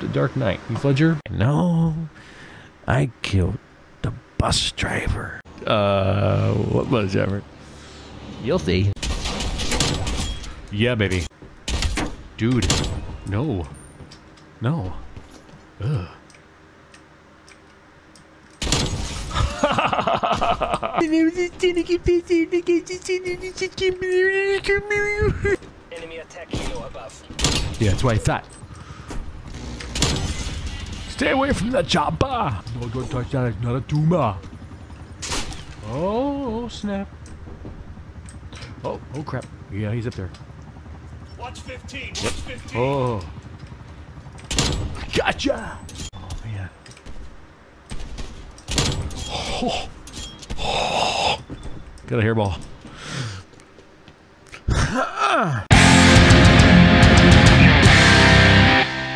The Dark Knight. Heath Ledger? No, I killed the bus driver. Uh, what bus driver? You'll see. Yeah, baby. Dude, no. No. Ugh. Enemy attack kilo above. Yeah, that's what I thought. Stay away from the chopper! No, don't touch that. It's not a tumor. Oh, snap. Oh, oh crap. Yeah, he's up there. Watch 15. Watch 15. Oh. Gotcha! Oh, man. Got a hairball. Ah.